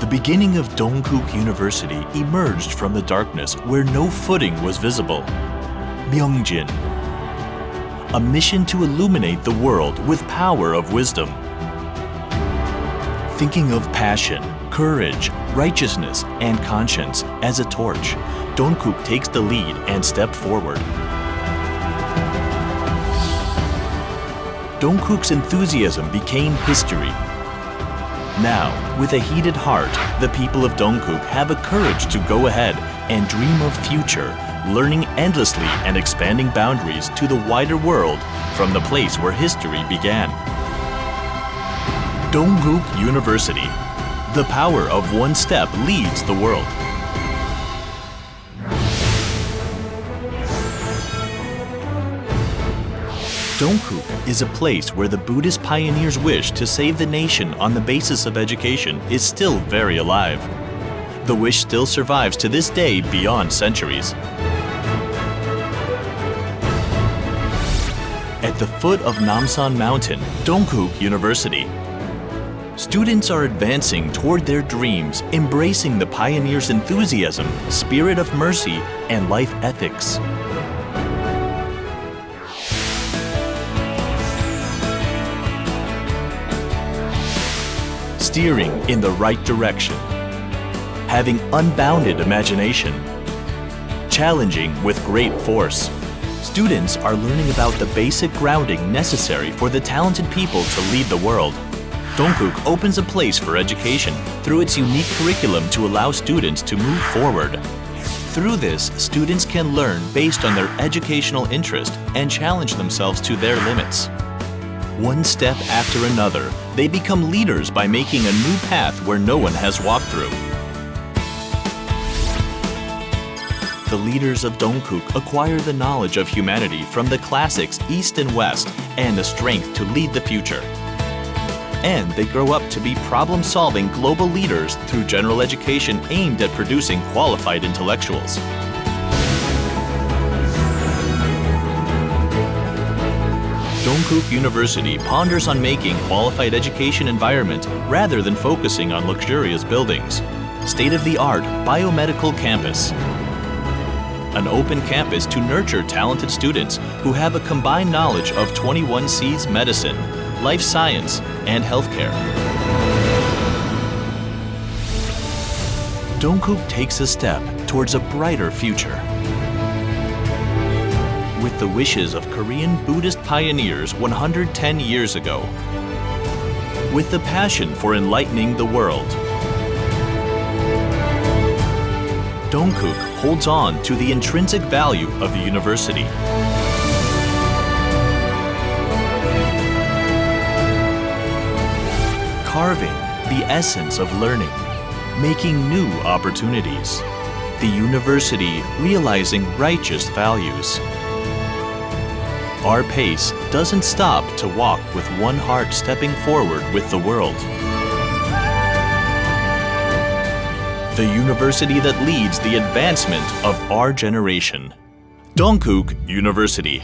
The beginning of Dongguk University emerged from the darkness where no footing was visible. Myungjin, a mission to illuminate the world with power of wisdom. Thinking of passion, courage, righteousness, and conscience as a torch, Dongguk takes the lead and step forward. Dongguk's enthusiasm became history. Now, with a heated heart, the people of Dongguk have a courage to go ahead and dream of future, learning endlessly and expanding boundaries to the wider world from the place where history began. Dongguk University. The power of one step leads the world. Dongguk is a place where the Buddhist pioneers' wish to save the nation on the basis of education is still very alive. The wish still survives to this day beyond centuries. At the foot of Namsan Mountain, Dongguk University. Students are advancing toward their dreams, embracing the pioneers' enthusiasm, spirit of mercy, and life ethics. Steering in the right direction, having unbounded imagination, challenging with great force. Students are learning about the basic grounding necessary for the talented people to lead the world. Dongguk opens a place for education through its unique curriculum to allow students to move forward. Through this, students can learn based on their educational interest and challenge themselves to their limits. One step after another, they become leaders by making a new path where no one has walked through. The leaders of Dongguk acquire the knowledge of humanity from the classics East and West and the strength to lead the future. And they grow up to be problem-solving global leaders through general education aimed at producing qualified intellectuals. Dongguk University ponders on making qualified education environment rather than focusing on luxurious buildings. State-of-the-art biomedical campus. An open campus to nurture talented students who have a combined knowledge of 21C's medicine, life science, and healthcare. Dongguk takes a step towards a brighter future the wishes of Korean Buddhist pioneers 110 years ago. With the passion for enlightening the world. Dongguk holds on to the intrinsic value of the university. Carving the essence of learning, making new opportunities. The university realizing righteous values. Our pace doesn't stop to walk with one heart stepping forward with the world. The university that leads the advancement of our generation. Dongguk University.